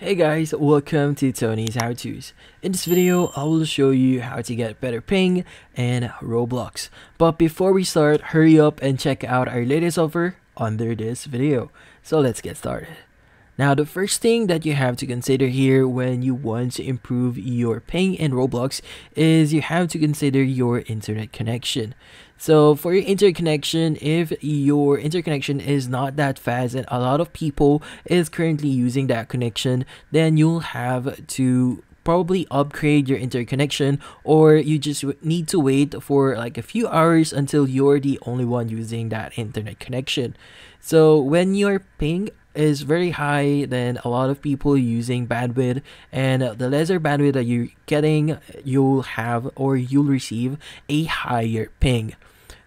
Hey guys, welcome to Tony's HowTos. In this video, I will show you how to get better ping in Roblox. But before we start, hurry up and check out our latest offer under this video. So let's get started. Now, the first thing that you have to consider here when you want to improve your ping in Roblox is you have to consider your internet connection. So for your interconnection, if your interconnection is not that fast and a lot of people is currently using that connection, then you'll have to probably upgrade your interconnection or you just need to wait for like a few hours until you're the only one using that internet connection. So when your ping is very high than a lot of people using bandwidth and the lesser bandwidth that you're getting you'll have or you'll receive a higher ping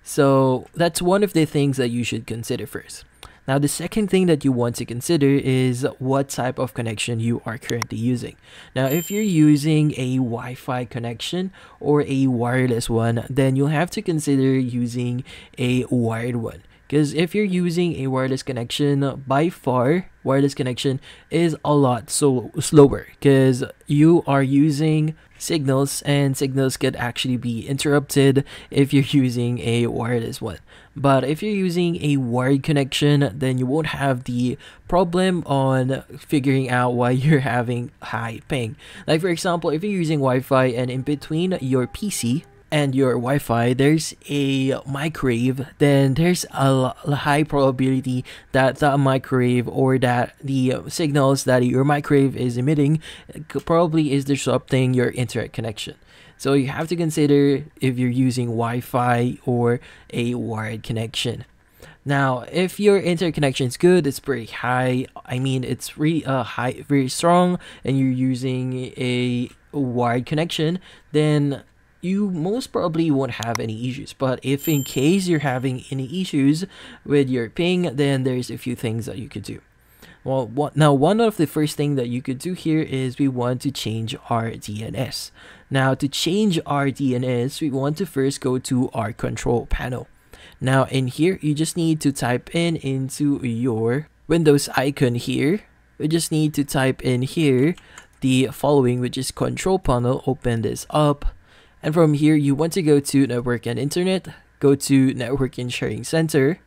so that's one of the things that you should consider first. Now, the second thing that you want to consider is what type of connection you are currently using. Now, if you're using a Wi Fi connection or a wireless one, then you'll have to consider using a wired one. Because if you're using a wireless connection, by far, wireless connection is a lot so slower because you are using signals and signals could actually be interrupted if you're using a wireless one. But if you're using a wired connection, then you won't have the problem on figuring out why you're having high ping. Like for example, if you're using Wi-Fi and in between your PC and your Wi-Fi, there's a microwave, then there's a high probability that that microwave or that the signals that your microwave is emitting probably is disrupting your internet connection. So you have to consider if you're using Wi-Fi or a wired connection. Now, if your interconnection is good, it's pretty high. I mean, it's really uh, high, very strong, and you're using a wired connection, then you most probably won't have any issues. But if in case you're having any issues with your ping, then there's a few things that you could do. Well, what, now one of the first thing that you could do here is we want to change our DNS. Now to change our DNS, we want to first go to our control panel. Now in here, you just need to type in into your Windows icon here. We just need to type in here the following, which is control panel. Open this up and from here, you want to go to Network and Internet, go to Network and Sharing Center.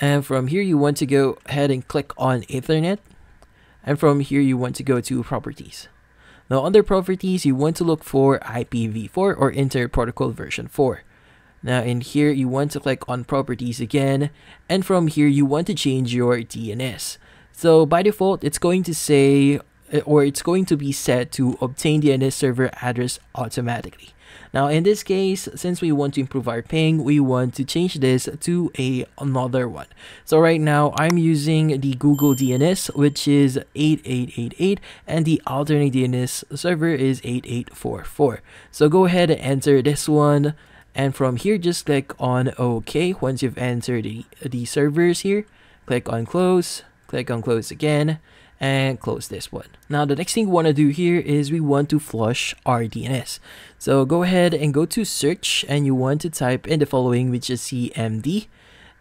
And from here, you want to go ahead and click on Ethernet. And from here, you want to go to Properties. Now, under Properties, you want to look for IPv4 or Internet Protocol version 4. Now, in here, you want to click on Properties again. And from here, you want to change your DNS. So by default, it's going to say Uh, or it's going to be set to obtain the DNS server address automatically. Now in this case, since we want to improve our ping, we want to change this to a another one. So right now I'm using the Google DNS which is 8888 and the alternate DNS server is 8844. So go ahead and enter this one and from here just click on OK once you've entered the, the servers here. Click on close, click on close again and close this one. Now the next thing we want to do here is we want to flush our DNS. So go ahead and go to search and you want to type in the following which is CMD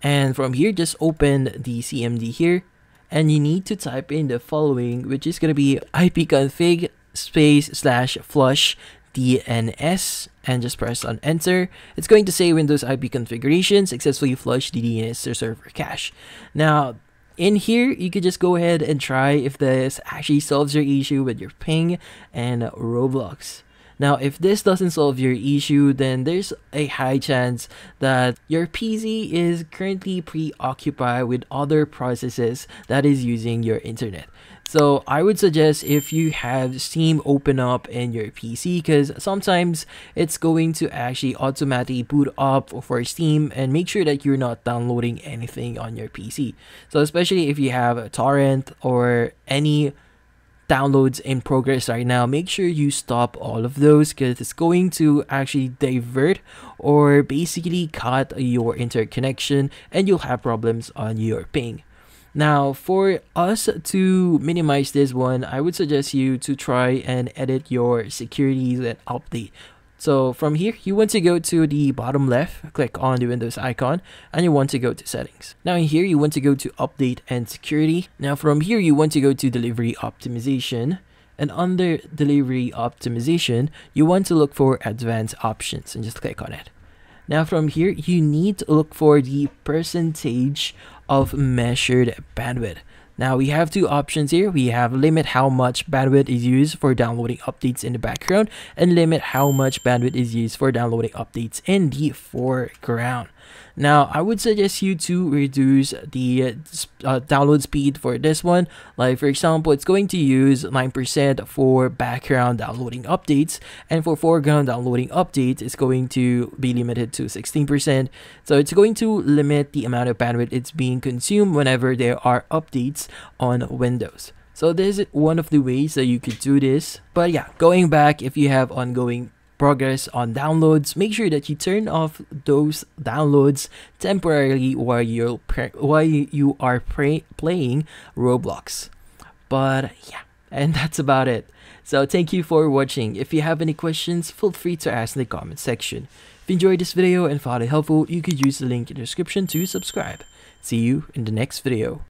and from here just open the CMD here and you need to type in the following which is going to be ipconfig space slash flush DNS and just press on enter. It's going to say Windows IP configuration successfully flush the DNS server cache. Now in here, you could just go ahead and try if this actually solves your issue with your ping and Roblox. Now, if this doesn't solve your issue, then there's a high chance that your PC is currently preoccupied with other processes that is using your internet. So I would suggest if you have Steam open up in your PC because sometimes it's going to actually automatically boot up for Steam and make sure that you're not downloading anything on your PC. So especially if you have a torrent or any downloads in progress right now, make sure you stop all of those because it's going to actually divert or basically cut your interconnection and you'll have problems on your ping. Now, for us to minimize this one, I would suggest you to try and edit your securities and update So from here, you want to go to the bottom left, click on the Windows icon, and you want to go to settings. Now in here, you want to go to update and security. Now from here, you want to go to delivery optimization. And under delivery optimization, you want to look for advanced options and just click on it. Now from here, you need to look for the percentage of measured bandwidth. Now we have two options here. We have limit how much bandwidth is used for downloading updates in the background and limit how much bandwidth is used for downloading updates in the foreground. Now, I would suggest you to reduce the uh, download speed for this one. Like, for example, it's going to use 9% for background downloading updates, and for foreground downloading updates, it's going to be limited to 16%. So, it's going to limit the amount of bandwidth it's being consumed whenever there are updates on Windows. So this is one of the ways that you could do this. But yeah, going back, if you have ongoing progress on downloads, make sure that you turn off those downloads temporarily while you're while you are playing Roblox. But yeah, and that's about it. So thank you for watching. If you have any questions, feel free to ask in the comment section. If you enjoyed this video and found it helpful, you could use the link in the description to subscribe. See you in the next video.